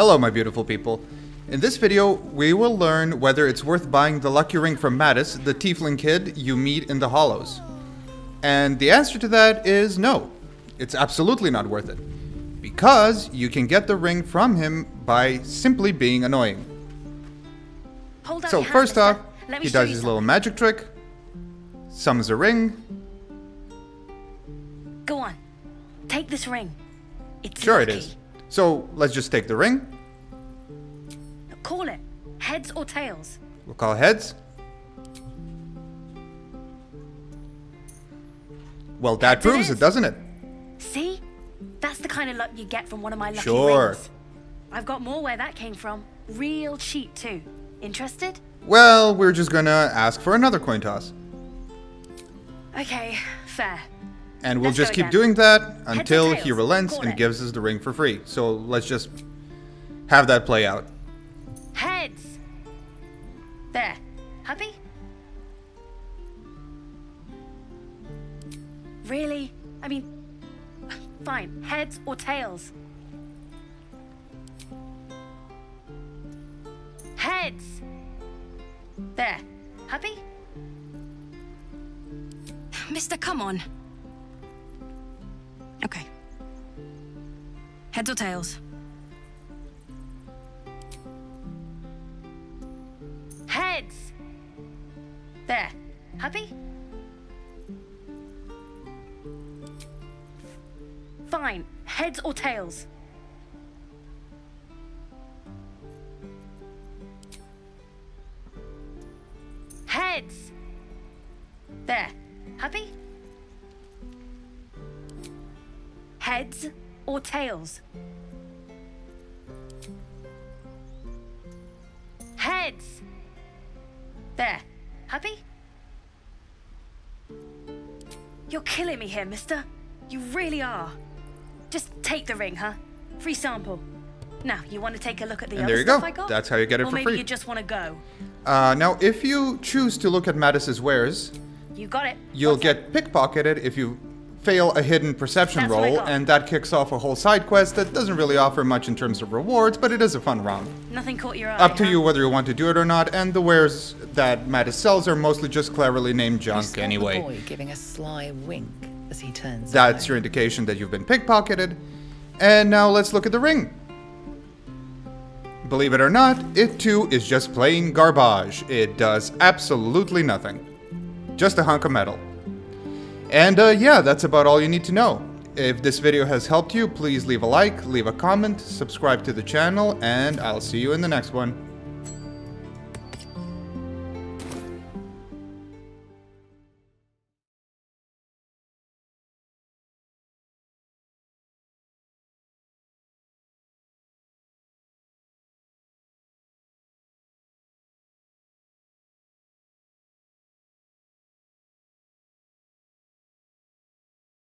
Hello my beautiful people. In this video, we will learn whether it's worth buying the lucky ring from Mattis, the tiefling kid you meet in the hollows. And the answer to that is no. It's absolutely not worth it. Because you can get the ring from him by simply being annoying. So first off, he does his little magic trick, summons a ring. Go on. Take this ring. It's Sure it is. So let's just take the ring. Call it. Heads or tails. We'll call heads. Well, that Heads proves is. it, doesn't it? See? That's the kind of luck you get from one of my lucky Sure. rings. I've got more where that came from. Real cheap too. Interested? Well, we're just gonna ask for another coin toss. Okay, fair. And we'll Let's just keep again. doing that until he relents Call and it. gives us the ring for free. So let's just have that play out. Heads. There. Happy? Really? I mean, fine. Heads or tails? Heads. There. Happy? Mister, come on. Heads or tails? Heads. There. Happy? Fine. Heads or tails? Heads. There. Happy? Heads or tails? Heads. There. Happy? You're killing me here, mister. You really are. Just take the ring, huh? Free sample. Now, you want to take a look at the And other there you stuff go. I got? That's how you get it or for maybe free. you just want to go. Uh, now, if you choose to look at Mattis's wares, You got it. you'll What's get pickpocketed if you fail a hidden perception That's roll, and that kicks off a whole side quest that doesn't really offer much in terms of rewards, but it is a fun round. Nothing caught your eye. Up to huh? you whether you want to do it or not, and the wares that Mattis sells are mostly just cleverly named junk spot anyway. The boy giving a sly wink as he turns That's away. your indication that you've been pickpocketed. And now let's look at the ring. Believe it or not, it too is just plain garbage. It does absolutely nothing. Just a hunk of metal. And uh, yeah, that's about all you need to know. If this video has helped you, please leave a like, leave a comment, subscribe to the channel, and I'll see you in the next one.